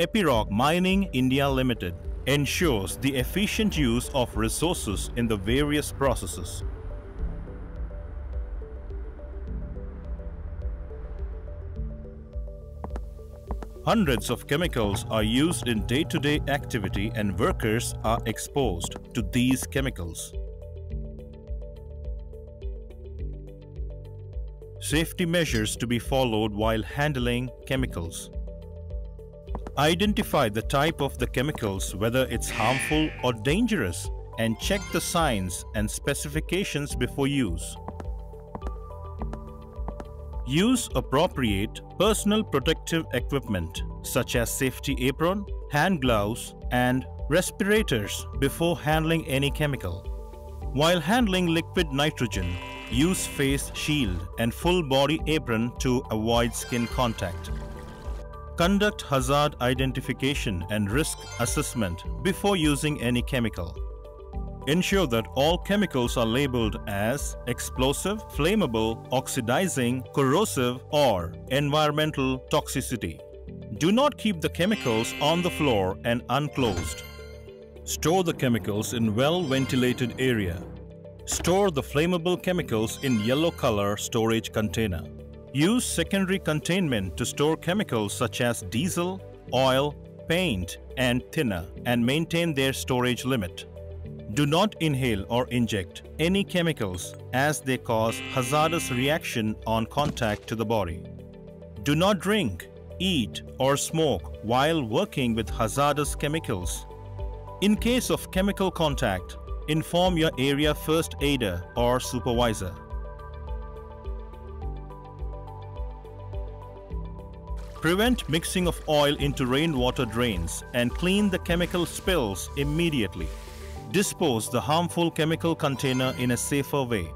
Epiroc Mining India Limited ensures the efficient use of resources in the various processes. Hundreds of chemicals are used in day-to-day -day activity and workers are exposed to these chemicals. Safety measures to be followed while handling chemicals. Identify the type of the chemicals, whether it's harmful or dangerous, and check the signs and specifications before use. Use appropriate personal protective equipment such as safety apron, hand gloves, and respirators before handling any chemical. While handling liquid nitrogen, use face shield and full body apron to avoid skin contact. Conduct hazard identification and risk assessment before using any chemical. Ensure that all chemicals are labeled as explosive, flammable, oxidizing, corrosive, or environmental toxicity. Do not keep the chemicals on the floor and unclosed. Store the chemicals in well-ventilated area. Store the flammable chemicals in yellow color storage container. Use secondary containment to store chemicals such as diesel, oil, paint, and thinner and maintain their storage limit. Do not inhale or inject any chemicals as they cause hazardous reaction on contact to the body. Do not drink, eat or smoke while working with hazardous chemicals. In case of chemical contact, inform your area first aider or supervisor. Prevent mixing of oil into rainwater drains and clean the chemical spills immediately. Dispose the harmful chemical container in a safer way.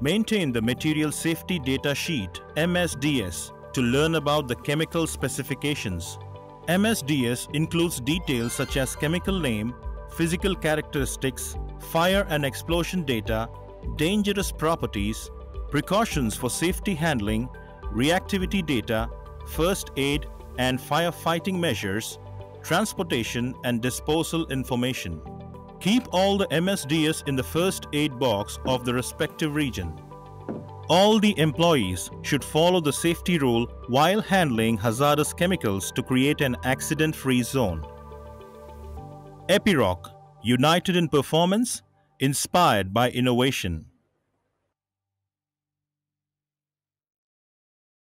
Maintain the Material Safety Data Sheet MSDS to learn about the chemical specifications. MSDS includes details such as chemical name, physical characteristics, fire and explosion data, dangerous properties, precautions for safety handling, reactivity data, first aid and firefighting measures, transportation and disposal information. Keep all the MSDS in the first aid box of the respective region. All the employees should follow the safety rule while handling hazardous chemicals to create an accident-free zone. Epiroc, united in performance, inspired by innovation.